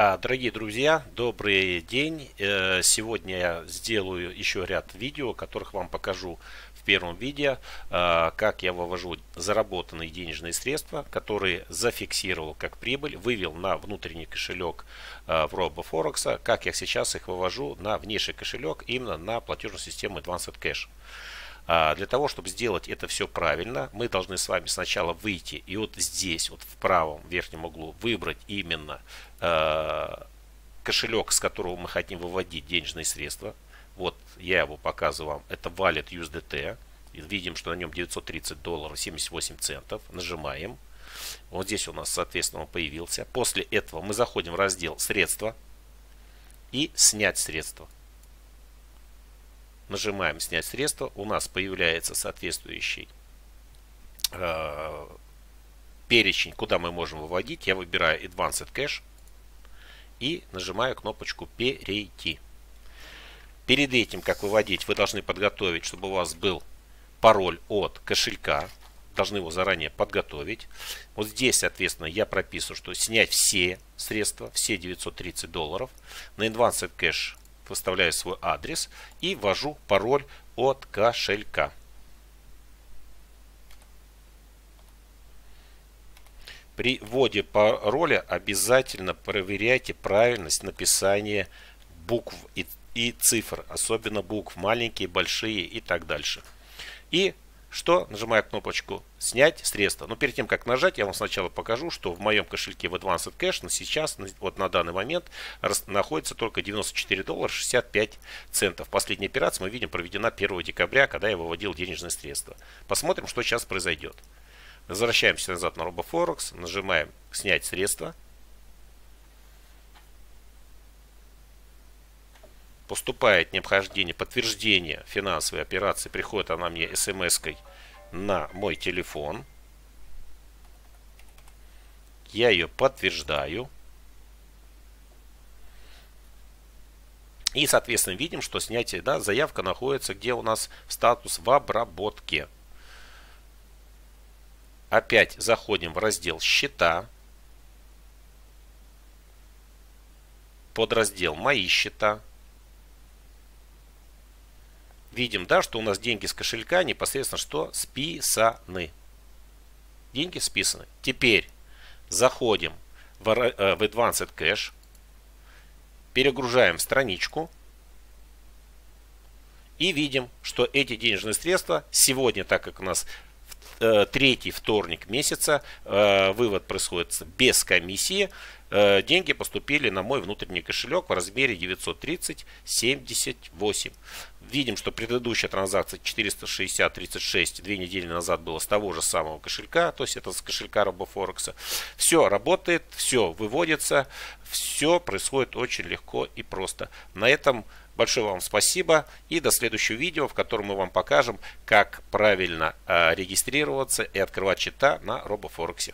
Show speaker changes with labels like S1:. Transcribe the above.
S1: А, дорогие друзья, добрый день. Э, сегодня я сделаю еще ряд видео, которых вам покажу в первом видео, э, как я вывожу заработанные денежные средства, которые зафиксировал как прибыль, вывел на внутренний кошелек э, в RoboForex, как я сейчас их вывожу на внешний кошелек, именно на платежную систему Advanced Cash. А, для того, чтобы сделать это все правильно, мы должны с вами сначала выйти и вот здесь, вот в правом верхнем углу, выбрать именно э, кошелек, с которого мы хотим выводить денежные средства. Вот я его показываю вам. Это Wallet USDT. Видим, что на нем 930 долларов 78 центов. Нажимаем. Вот здесь у нас, соответственно, он появился. После этого мы заходим в раздел «Средства» и «Снять средства» нажимаем снять средства, у нас появляется соответствующий э, перечень, куда мы можем выводить. Я выбираю Advanced Cash и нажимаю кнопочку перейти. Перед этим, как выводить, вы должны подготовить, чтобы у вас был пароль от кошелька. Должны его заранее подготовить. Вот здесь, соответственно, я прописываю, что снять все средства, все 930 долларов. На Advanced Cash выставляю свой адрес и ввожу пароль от кошелька. При вводе пароля обязательно проверяйте правильность написания букв и, цифр, особенно букв маленькие, большие и так дальше. И что? Нажимаю кнопочку «Снять средства». Но перед тем, как нажать, я вам сначала покажу, что в моем кошельке в Advanced Cash на сейчас, вот на данный момент, находится только 94 доллара 65 центов. Последняя операция, мы видим, проведена 1 декабря, когда я выводил денежные средства. Посмотрим, что сейчас произойдет. Возвращаемся назад на RoboForex, нажимаем «Снять средства». Поступает необхождение, подтверждение финансовой операции, приходит она мне смс-кой на мой телефон. Я ее подтверждаю. И, соответственно, видим, что снятие, да, заявка находится, где у нас статус в обработке. Опять заходим в раздел «Счета». Подраздел «Мои счета» видим, да, что у нас деньги с кошелька непосредственно что? Списаны. Деньги списаны. Теперь заходим в, э, в Advanced Cash, перегружаем страничку и видим, что эти денежные средства сегодня, так как у нас э, третий вторник месяца, э, вывод происходит без комиссии, деньги поступили на мой внутренний кошелек в размере 930,78. Видим, что предыдущая транзакция 460.36 две недели назад была с того же самого кошелька, то есть это с кошелька RoboForex. Все работает, все выводится, все происходит очень легко и просто. На этом большое вам спасибо и до следующего видео, в котором мы вам покажем, как правильно а, регистрироваться и открывать счета на RoboForex.